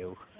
Baliw.